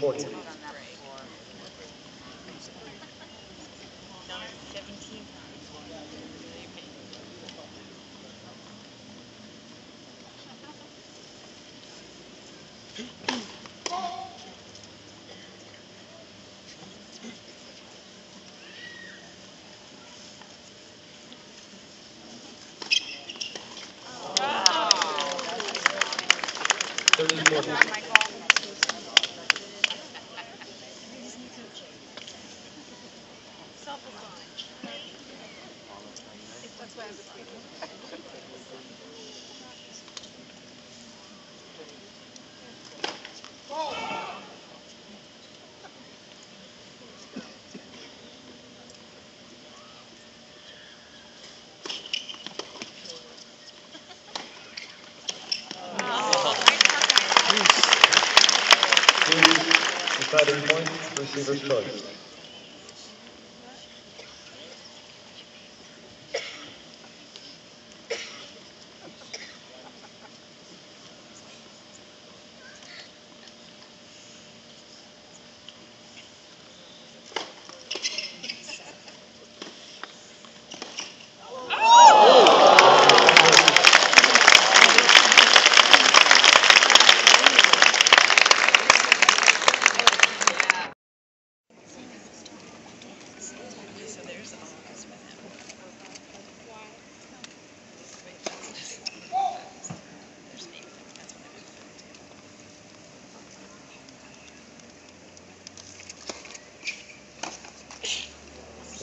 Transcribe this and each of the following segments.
1340. Deciding point, receiver's choice.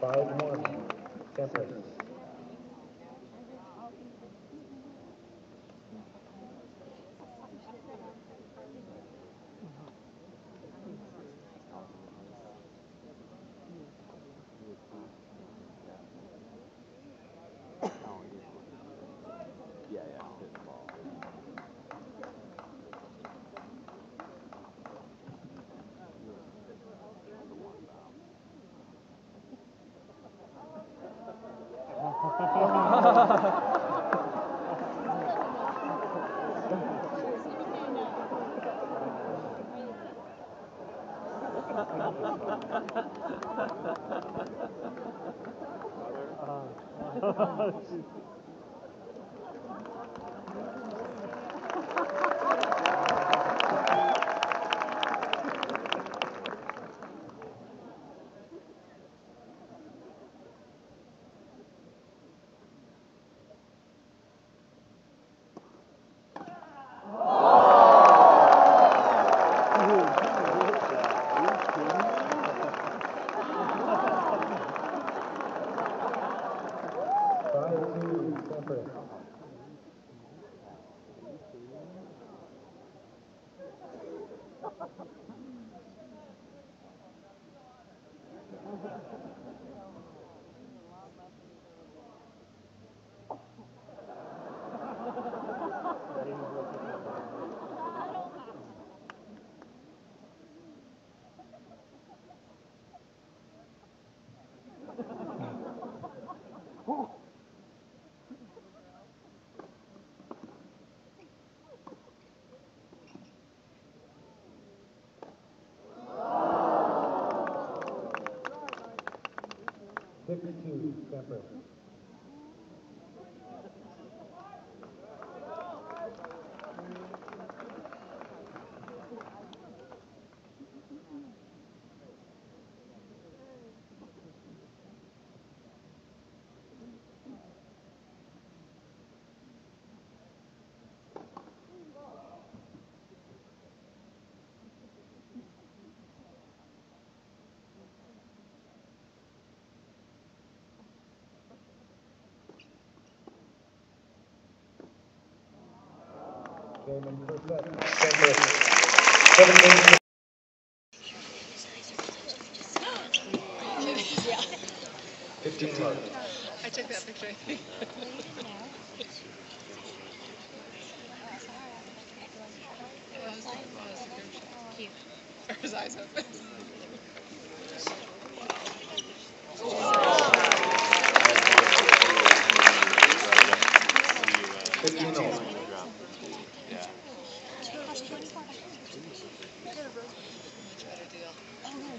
Five one, Sampras. Thank you. 52 Sampras. Fifteen. I took that picture, I think. Yeah, that was like- that was a group shot. Cute. Or his eyes open.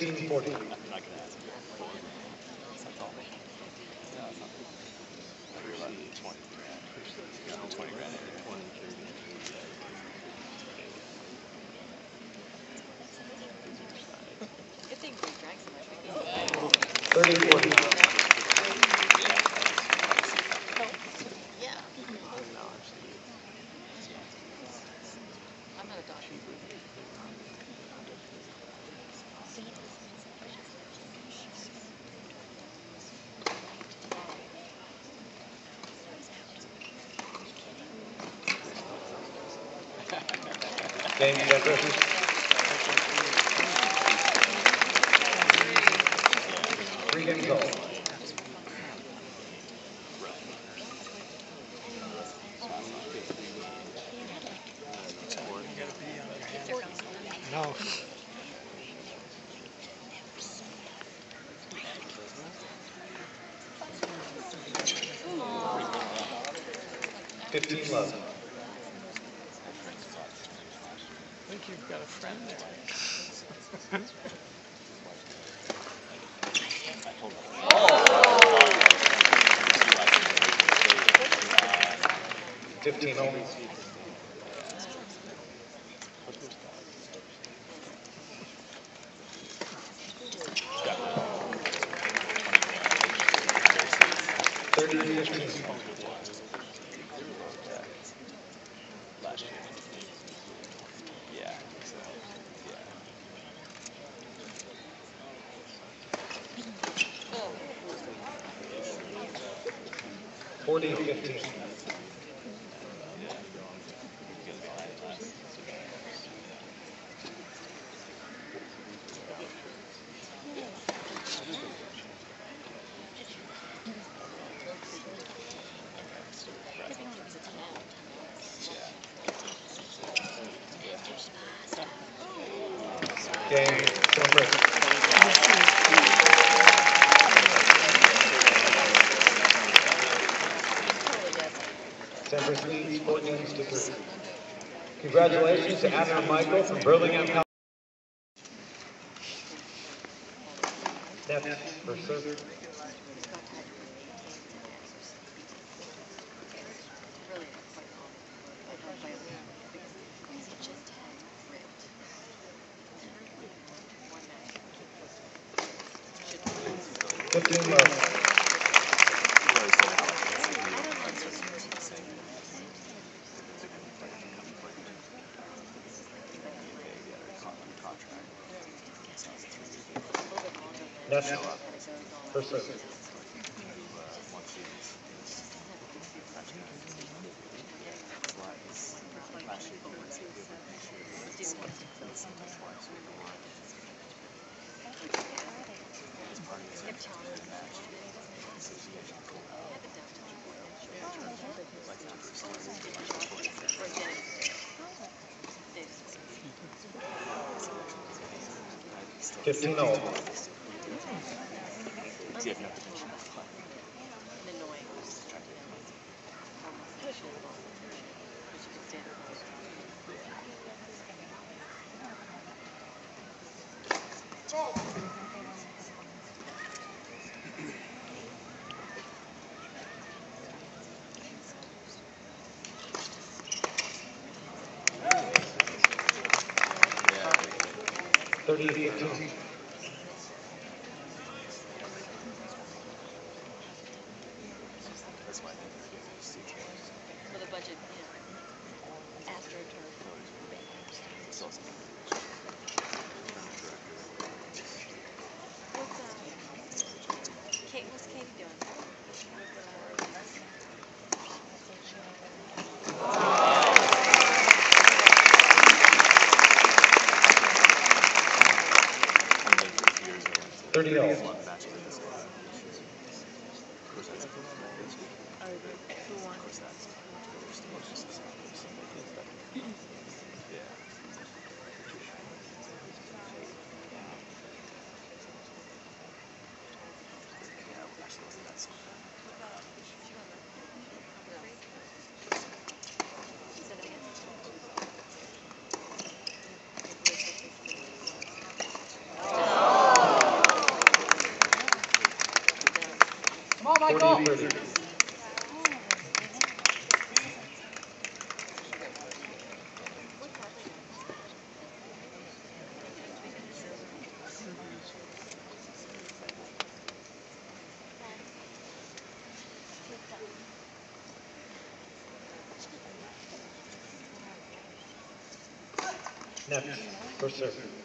1940. Thirty, forty. Three games all. No. Fifteen love. I think you've got a friend there. Fifteen all. Thirty fifteen. Congratulations to Abner Michael from Burlingame, California. Serve. Really That's for sure. Fifteen no. Lorito. 30 all. Liberty. Next, first serve.